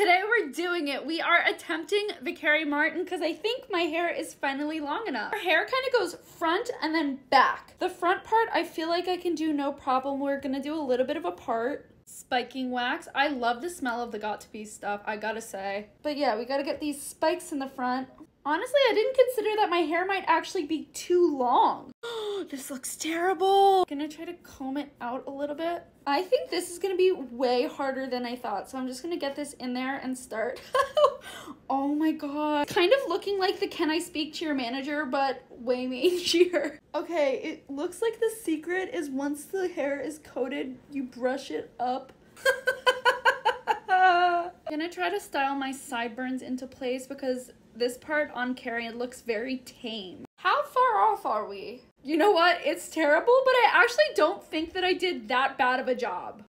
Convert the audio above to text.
Today we're doing it. We are attempting the Carey Martin because I think my hair is finally long enough. Our hair kind of goes front and then back. The front part I feel like I can do no problem. We're gonna do a little bit of a part. Spiking wax. I love the smell of the got2b stuff, I gotta say. But yeah, we gotta get these spikes in the front. Honestly, I didn't consider that my hair might actually be too long. this looks terrible. Gonna try to comb it out a little bit. I think this is gonna be way harder than I thought. So I'm just gonna get this in there and start. oh my god. Kind of looking like the can I speak to your manager, but way mangier. Okay, it looks like the secret is once the hair is coated, you brush it up. I'm gonna try to style my sideburns into place because this part on Carey looks very tame. How far off are we? You know what? It's terrible, but I actually don't think that I did that bad of a job.